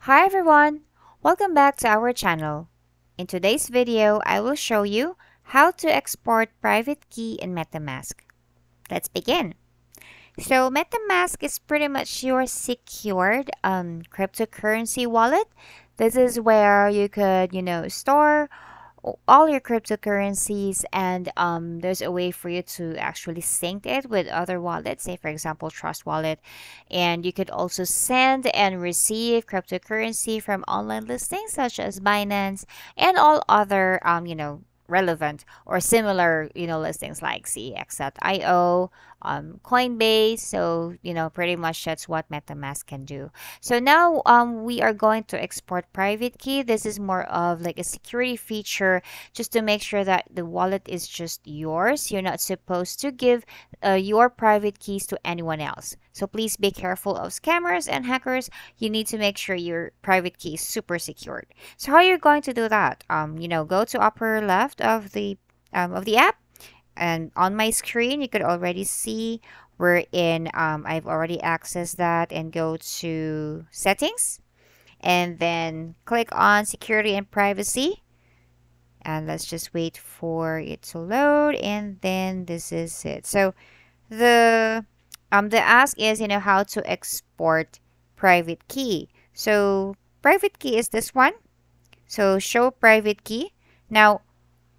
Hi everyone! Welcome back to our channel. In today's video, I will show you how to export private key in MetaMask. Let's begin. So MetaMask is pretty much your secured um, cryptocurrency wallet. This is where you could, you know, store all your cryptocurrencies and um, there's a way for you to actually sync it with other wallets say for example trust wallet. And you could also send and receive cryptocurrency from online listings such as binance and all other um, you know relevant or similar you know listings like cex.io um, Coinbase. So, you know, pretty much that's what MetaMask can do. So now um, we are going to export private key. This is more of like a security feature just to make sure that the wallet is just yours. You're not supposed to give uh, your private keys to anyone else. So please be careful of scammers and hackers. You need to make sure your private key is super secured. So how you're going to do that? Um, you know, go to upper left of the um, of the app and on my screen you could already see we're in um, I've already accessed that and go to settings. And then click on security and privacy. And let's just wait for it to load and then this is it. So the um the ask is you know how to export private key. So private key is this one. So show private key. Now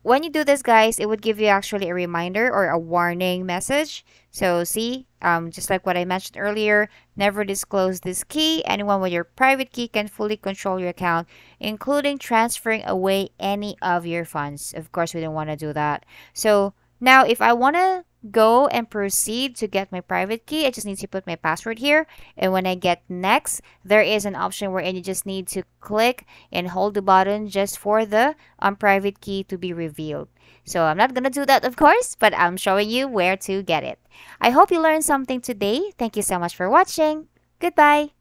when you do this guys it would give you actually a reminder or a warning message. So see um, just like what I mentioned earlier never disclose this key. Anyone with your private key can fully control your account including transferring away any of your funds. Of course we don't want to do that. So now if I want to go and proceed to get my private key, I just need to put my password here. And when I get next, there is an option where you just need to click and hold the button just for the um, private key to be revealed. So I'm not going to do that, of course, but I'm showing you where to get it. I hope you learned something today. Thank you so much for watching. Goodbye.